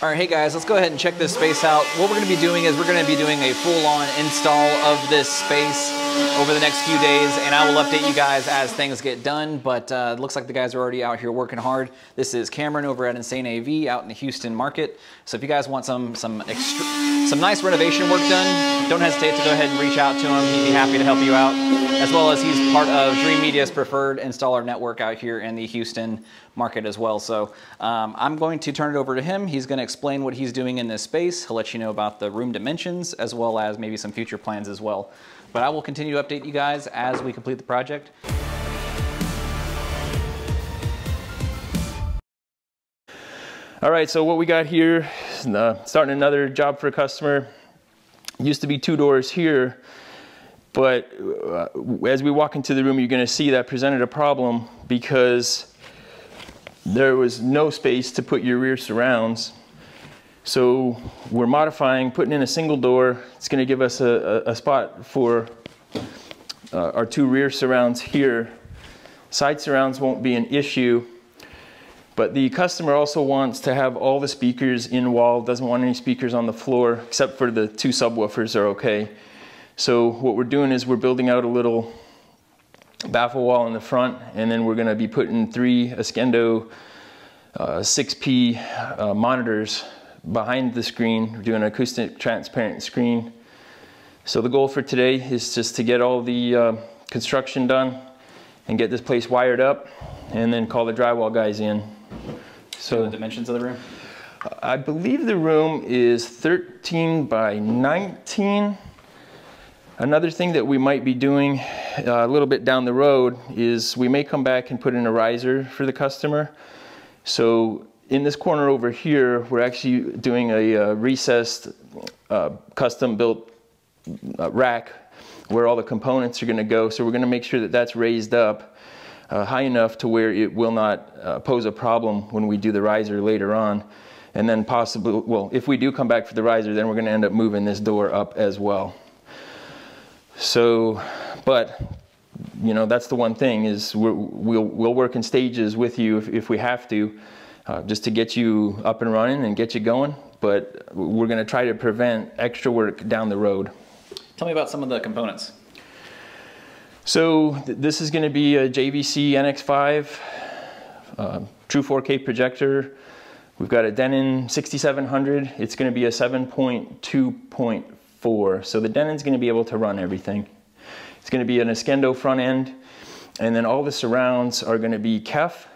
All right, hey guys, let's go ahead and check this space out. What we're gonna be doing is we're gonna be doing a full-on install of this space over the next few days, and I will update you guys as things get done, but uh, it looks like the guys are already out here working hard. This is Cameron over at Insane AV out in the Houston market. So if you guys want some, some, some nice renovation work done, don't hesitate to go ahead and reach out to him. He'd be happy to help you out, as well as he's part of Dreamedia's preferred installer network out here in the Houston market as well. So um, I'm going to turn it over to him. He's gonna explain what he's doing in this space. He'll let you know about the room dimensions, as well as maybe some future plans as well. But I will continue to update you guys as we complete the project. All right, so what we got here, uh, starting another job for a customer. Used to be two doors here, but uh, as we walk into the room, you're gonna see that presented a problem because there was no space to put your rear surrounds. So we're modifying, putting in a single door. It's gonna give us a, a, a spot for uh, our two rear surrounds here. Side surrounds won't be an issue, but the customer also wants to have all the speakers in wall, doesn't want any speakers on the floor, except for the two subwoofers are okay. So what we're doing is we're building out a little baffle wall in the front, and then we're gonna be putting three Ascendo uh, 6P uh, monitors behind the screen. We're doing an acoustic transparent screen. So the goal for today is just to get all the uh, construction done and get this place wired up and then call the drywall guys in. So the dimensions of the room? I believe the room is 13 by 19. Another thing that we might be doing uh, a little bit down the road is we may come back and put in a riser for the customer. So in this corner over here, we're actually doing a uh, recessed, uh, custom built uh, rack where all the components are gonna go. So we're gonna make sure that that's raised up uh, high enough to where it will not uh, pose a problem when we do the riser later on. And then possibly, well, if we do come back for the riser, then we're gonna end up moving this door up as well. So, but you know, that's the one thing is we will we'll work in stages with you if, if we have to, uh, just to get you up and running and get you going. But we're going to try to prevent extra work down the road. Tell me about some of the components. So th this is going to be a JVC NX5 uh, true 4K projector. We've got a Denon 6700. It's going to be a 7.2.4. So the Denon's going to be able to run everything. It's going to be an Ascendo front end, and then all the surrounds are going to be KEF.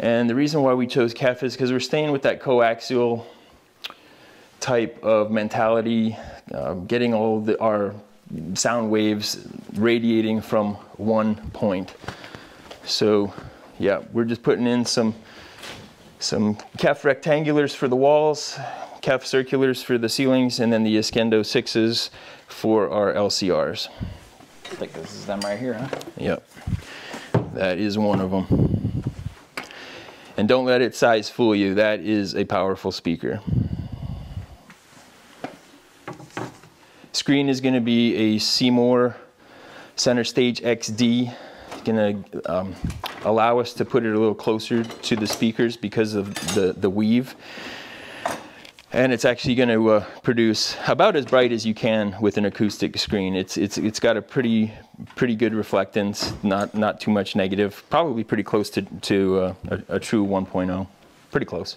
And the reason why we chose KEF is because we're staying with that coaxial type of mentality, uh, getting all the, our sound waves radiating from one point. So yeah, we're just putting in some some KEF rectangulars for the walls, KEF circulars for the ceilings, and then the Ascendo 6s for our LCRs. I think this is them right here, huh? Yep. That is one of them. And don't let its size fool you. That is a powerful speaker. Screen is going to be a Seymour Center Stage XD. It's going to um, allow us to put it a little closer to the speakers because of the, the weave and it's actually going to uh, produce about as bright as you can with an acoustic screen. It's it's it's got a pretty pretty good reflectance, not not too much negative. Probably pretty close to to uh, a, a true 1.0. Pretty close.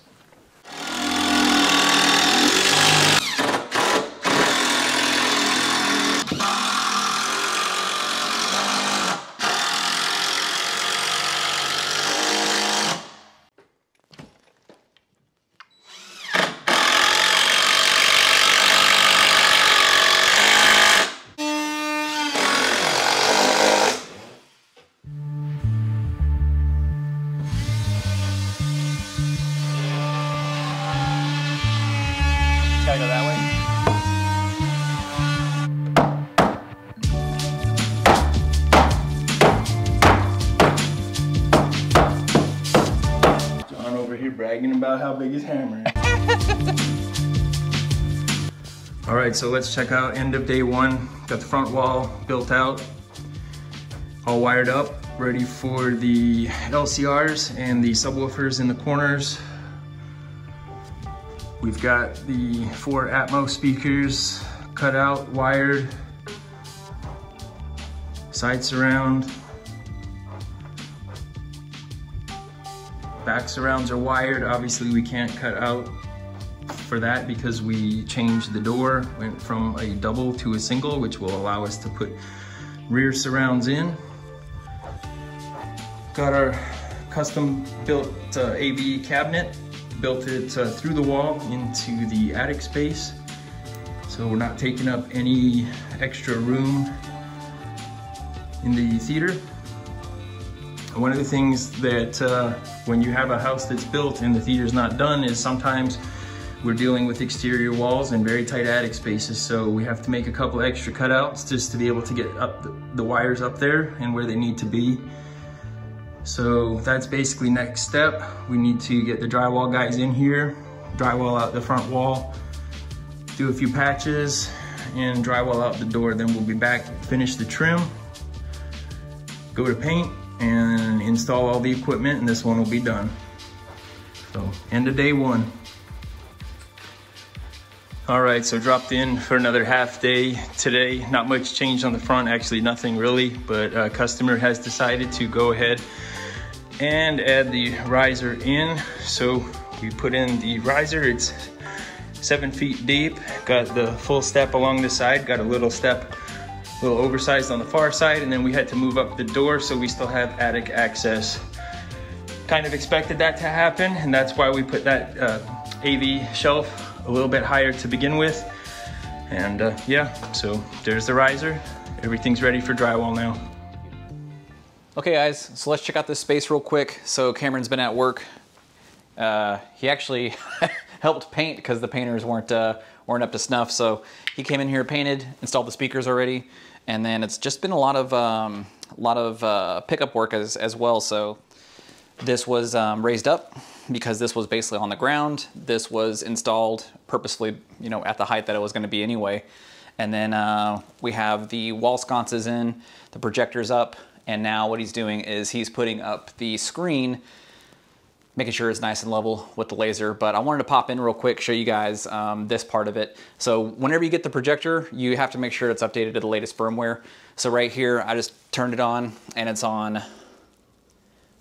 Gotta go that way. John over here bragging about how big his hammer is. All right, so let's check out end of day one. Got the front wall built out, all wired up, ready for the LCRs and the subwoofers in the corners. We've got the four Atmos speakers cut out, wired, side surround, back surrounds are wired. Obviously we can't cut out for that because we changed the door, went from a double to a single, which will allow us to put rear surrounds in. Got our custom built uh, AV cabinet, built it uh, through the wall into the attic space. So we're not taking up any extra room in the theater. One of the things that uh, when you have a house that's built and the theater's not done is sometimes we're dealing with exterior walls and very tight attic spaces. So we have to make a couple extra cutouts just to be able to get up the, the wires up there and where they need to be. So that's basically next step. We need to get the drywall guys in here, drywall out the front wall, do a few patches and drywall out the door. Then we'll be back, finish the trim, go to paint and install all the equipment and this one will be done. So end of day one. All right, so dropped in for another half day today. Not much change on the front, actually nothing really, but a customer has decided to go ahead and add the riser in. So we put in the riser, it's seven feet deep, got the full step along the side, got a little step, a little oversized on the far side, and then we had to move up the door so we still have attic access. Kind of expected that to happen, and that's why we put that uh, AV shelf a little bit higher to begin with. And uh, yeah, so there's the riser. Everything's ready for drywall now. Okay guys, so let's check out this space real quick. So Cameron's been at work. Uh, he actually helped paint because the painters weren't uh, weren't up to snuff. So he came in here, painted, installed the speakers already, and then it's just been a lot of um, a lot of uh, pickup work as as well. So this was um, raised up because this was basically on the ground. This was installed purposefully, you know, at the height that it was going to be anyway. And then uh, we have the wall sconces in, the projectors up, and now what he's doing is he's putting up the screen, making sure it's nice and level with the laser. But I wanted to pop in real quick, show you guys um, this part of it. So whenever you get the projector, you have to make sure it's updated to the latest firmware. So right here, I just turned it on and it's on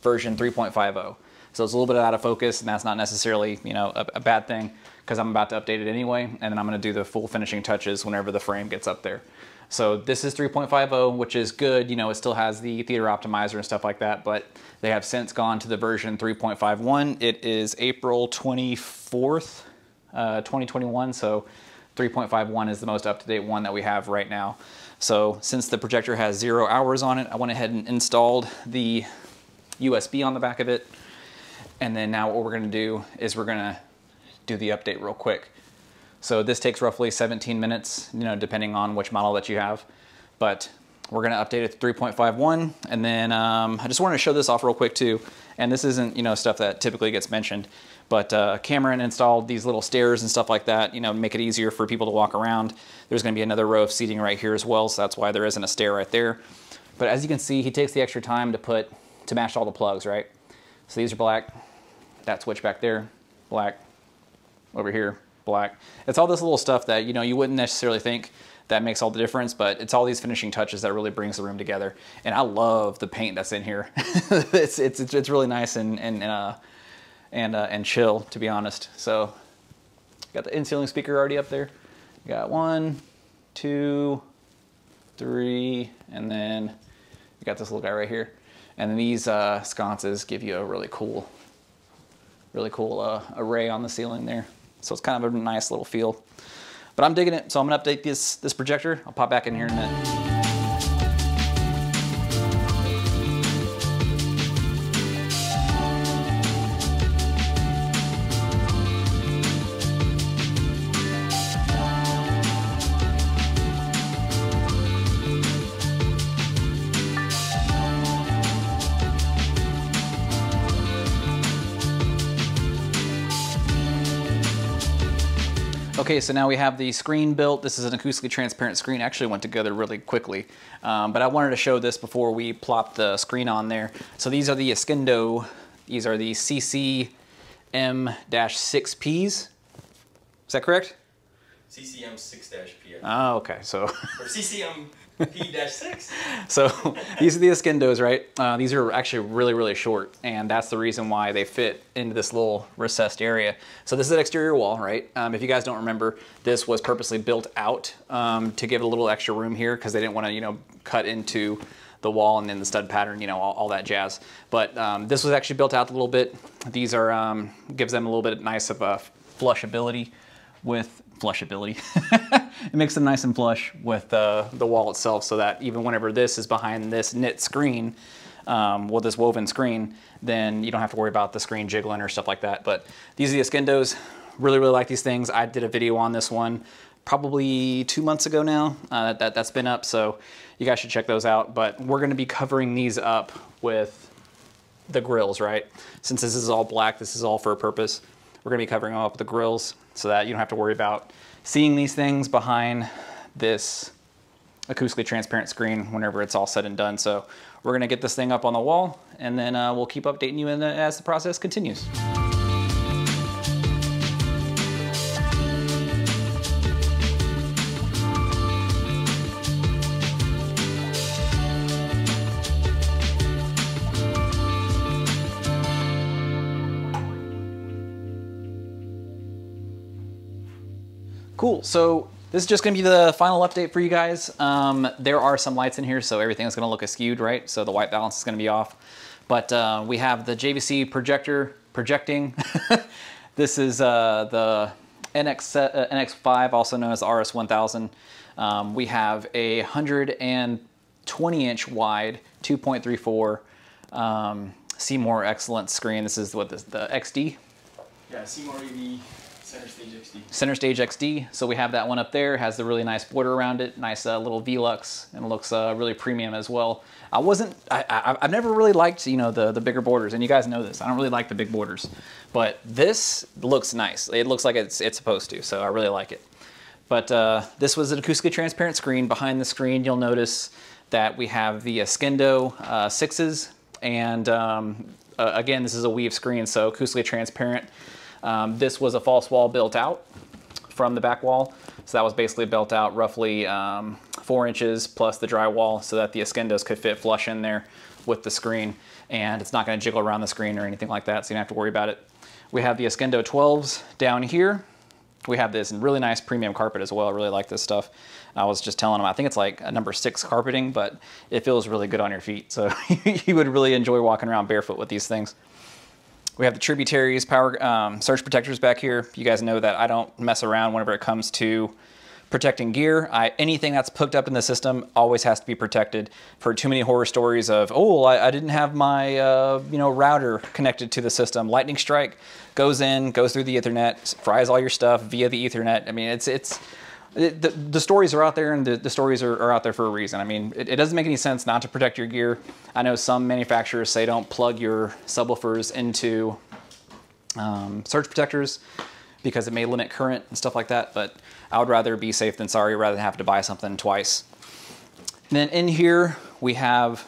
version 3.50. So it's a little bit out of focus and that's not necessarily, you know, a, a bad thing because I'm about to update it anyway. And then I'm gonna do the full finishing touches whenever the frame gets up there. So this is 3.50, which is good. You know, it still has the theater optimizer and stuff like that, but they have since gone to the version 3.51. It is April 24th, uh, 2021. So 3.51 is the most up-to-date one that we have right now. So since the projector has zero hours on it, I went ahead and installed the USB on the back of it. And then now what we're gonna do is we're gonna do the update real quick. So this takes roughly 17 minutes, you know, depending on which model that you have. But we're gonna update it to 3.51. And then um, I just wanted to show this off real quick too. And this isn't, you know, stuff that typically gets mentioned. But uh, Cameron installed these little stairs and stuff like that, you know, make it easier for people to walk around. There's gonna be another row of seating right here as well, so that's why there isn't a stair right there. But as you can see, he takes the extra time to put, to match all the plugs, right? So these are black, that switch back there, black, over here, black. It's all this little stuff that, you know, you wouldn't necessarily think that makes all the difference, but it's all these finishing touches that really brings the room together. And I love the paint that's in here. it's, it's, it's really nice and, and, uh, and, uh, and chill, to be honest. So got the in-ceiling speaker already up there. got one, two, three, and then you got this little guy right here. And then these uh, sconces give you a really cool really cool uh, array on the ceiling there. So it's kind of a nice little feel. But I'm digging it, so I'm gonna update this, this projector. I'll pop back in here in a minute. Okay, so now we have the screen built. This is an acoustically transparent screen. Actually went together really quickly. Um, but I wanted to show this before we plop the screen on there. So these are the Ascendo. These are the CCM-6Ps. Is that correct? CCM 6-PS. Oh, okay. So, or CCM P-6. so these are the Ascendos, right? Uh, these are actually really, really short, and that's the reason why they fit into this little recessed area. So this is an exterior wall, right? Um, if you guys don't remember, this was purposely built out um, to give a little extra room here because they didn't want to, you know, cut into the wall and then the stud pattern, you know, all, all that jazz. But um, this was actually built out a little bit. These are, um, gives them a little bit nice of a flushability with flushability. it makes them nice and flush with uh, the wall itself so that even whenever this is behind this knit screen, um, with this woven screen, then you don't have to worry about the screen jiggling or stuff like that. But these are the Ascendos. Really, really like these things. I did a video on this one probably two months ago now uh, that, that's been up. So you guys should check those out. But we're gonna be covering these up with the grills, right? Since this is all black, this is all for a purpose. We're gonna be covering them up with the grills so that you don't have to worry about seeing these things behind this acoustically transparent screen whenever it's all said and done. So we're gonna get this thing up on the wall and then uh, we'll keep updating you the, as the process continues. Cool. So this is just going to be the final update for you guys. Um, there are some lights in here, so everything is going to look askewed, right? So the white balance is going to be off. But uh, we have the JVC projector projecting. this is uh, the NX, uh, NX5, also known as RS1000. Um, we have a 120 inch wide, 2.34 um, Seymour Excellent screen. This is what the XD. Yeah, Seymour AV Center Stage XD. Center Stage XD. So we have that one up there. Has the really nice border around it. Nice uh, little Velux, and looks uh, really premium as well. I wasn't. I, I, have never really liked you know the the bigger borders, and you guys know this. I don't really like the big borders, but this looks nice. It looks like it's it's supposed to. So I really like it. But uh, this was an acoustically transparent screen. Behind the screen, you'll notice that we have the Ascendo uh, sixes, and um, again, this is a weave screen, so acoustically transparent. Um, this was a false wall built out from the back wall. So that was basically built out roughly um, four inches plus the drywall so that the Ascendos could fit flush in there with the screen. And it's not gonna jiggle around the screen or anything like that, so you don't have to worry about it. We have the Ascendo 12s down here. We have this really nice premium carpet as well. I really like this stuff. I was just telling them, I think it's like a number six carpeting, but it feels really good on your feet. So you would really enjoy walking around barefoot with these things. We have the tributaries power um, surge protectors back here. You guys know that I don't mess around whenever it comes to protecting gear. I, anything that's hooked up in the system always has to be protected. For too many horror stories of, oh, I, I didn't have my uh, you know router connected to the system. Lightning strike goes in, goes through the Ethernet, fries all your stuff via the Ethernet. I mean, it's it's the, the stories are out there and the, the stories are, are, out there for a reason. I mean, it, it, doesn't make any sense not to protect your gear. I know some manufacturers say don't plug your subwoofers into um, surge protectors because it may limit current and stuff like that, but I would rather be safe than sorry rather than have to buy something twice. And then in here, we have,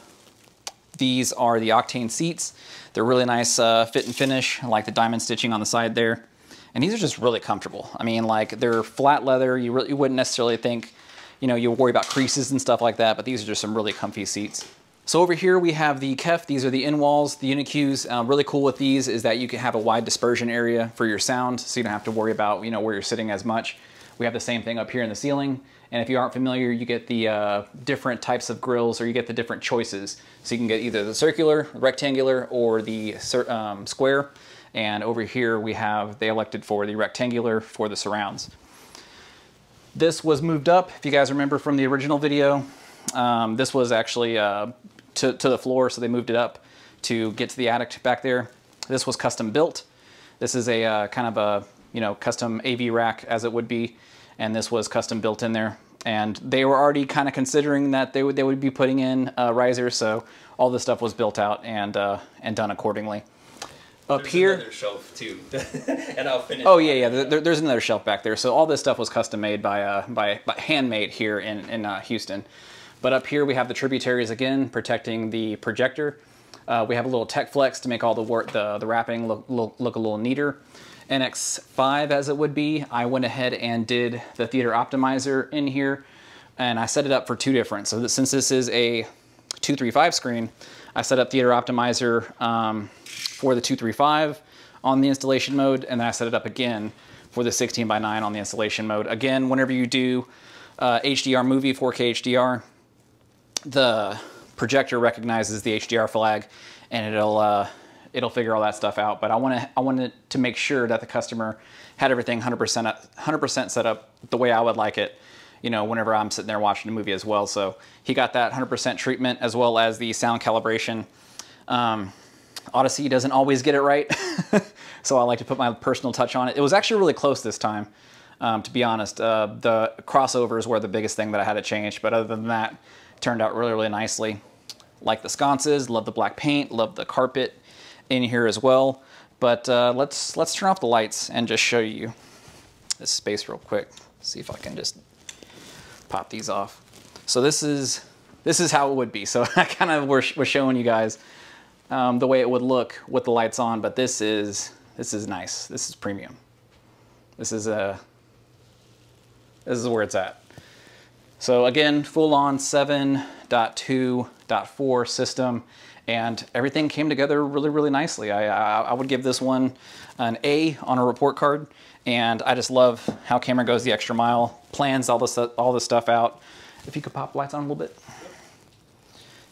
these are the Octane seats. They're really nice uh, fit and finish, I like the diamond stitching on the side there. And these are just really comfortable. I mean, like they're flat leather. You, really, you wouldn't necessarily think, you know, you worry about creases and stuff like that, but these are just some really comfy seats. So over here we have the KEF. These are the in walls, the Uni-Qs. Um, really cool with these is that you can have a wide dispersion area for your sound, so you don't have to worry about you know where you're sitting as much. We have the same thing up here in the ceiling. And if you aren't familiar, you get the uh, different types of grills or you get the different choices. So you can get either the circular, rectangular, or the um, square. And over here we have, they elected for the rectangular for the surrounds. This was moved up, if you guys remember from the original video. Um, this was actually uh, to, to the floor, so they moved it up to get to the attic back there. This was custom built. This is a uh, kind of a you know custom AV rack as it would be, and this was custom built in there. And they were already kind of considering that they would they would be putting in a riser, so all this stuff was built out and uh, and done accordingly up there's here. Another shelf too, and I'll finish. Oh yeah, yeah. There, there's another shelf back there. So all this stuff was custom made by uh, by, by handmade here in in uh, Houston. But up here we have the tributaries again protecting the projector. Uh, we have a little Techflex to make all the work the the wrapping look, look look a little neater. NX5 as it would be, I went ahead and did the theater optimizer in here and I set it up for two different. So that, since this is a 235 screen, I set up theater optimizer um, for the 235 on the installation mode and then I set it up again for the 16 by 9 on the installation mode. Again, whenever you do uh, HDR movie, 4K HDR, the projector recognizes the HDR flag and it'll uh, it'll figure all that stuff out. But I want to I wanted to make sure that the customer had everything 100% 100% set up the way I would like it. You know, whenever I'm sitting there watching a movie as well. So he got that 100% treatment as well as the sound calibration. Um, Audyssey doesn't always get it right, so I like to put my personal touch on it. It was actually really close this time, um, to be honest. Uh, the crossovers were the biggest thing that I had to change, but other than that, turned out really, really nicely. Like the sconces, love the black paint, love the carpet in here as well. But uh, let's let's turn off the lights and just show you this space real quick. See if I can just pop these off. So this is this is how it would be. So I kind of was showing you guys um, the way it would look with the lights on, but this is this is nice. This is premium. This is a this is where it's at. So again, full on 7.2.4 system and everything came together really, really nicely. I, I, I, would give this one an A on a report card, and I just love how Cameron goes the extra mile, plans all this all this stuff out. If you could pop lights on a little bit.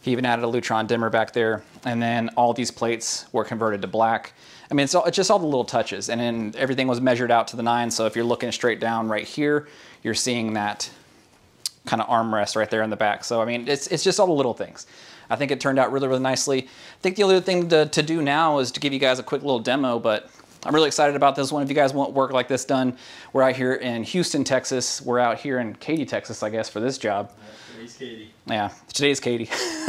He even added a Lutron dimmer back there, and then all these plates were converted to black. I mean, it's, all, it's just all the little touches, and then everything was measured out to the nine. So if you're looking straight down right here, you're seeing that kind of armrest right there in the back. So I mean, it's it's just all the little things. I think it turned out really, really nicely. I think the other thing to, to do now is to give you guys a quick little demo, but I'm really excited about this one. If you guys want work like this done, we're out here in Houston, Texas. We're out here in Katy, Texas, I guess, for this job. Yeah, today's Katy. Yeah, today's Katy.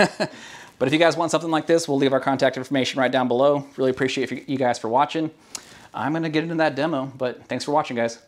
but if you guys want something like this, we'll leave our contact information right down below. Really appreciate you guys for watching. I'm going to get into that demo, but thanks for watching, guys.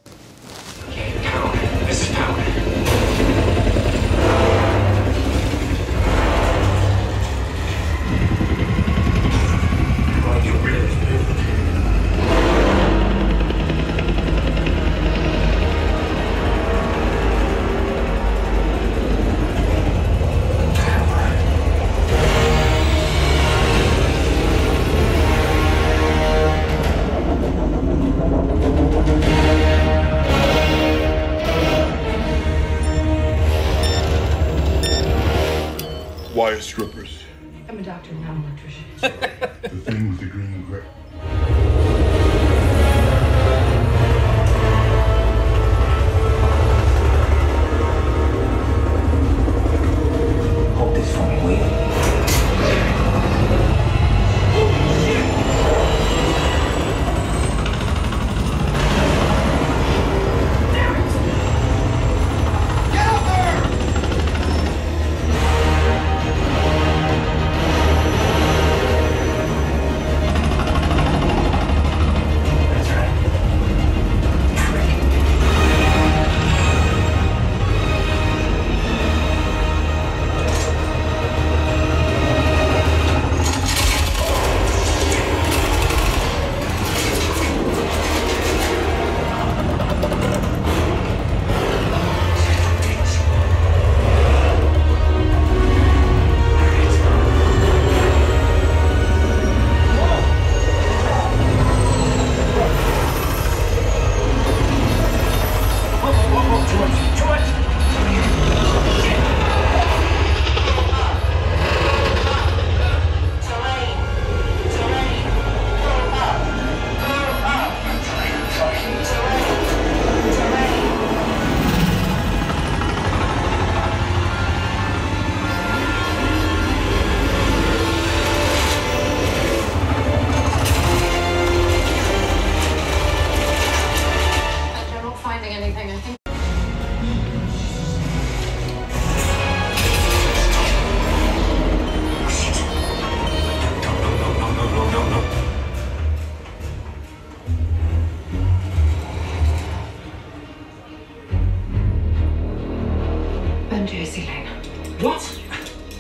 Okay, power. This is power. Wire strippers. I'm a doctor, not an electrician. the thing with the green grip. Ben Jersey Lane. What?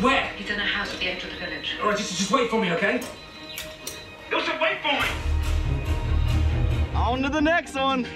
Where? He's in a house at the edge of the village. All right, just, just wait for me, okay? Ilsa, wait for me! On to the next one.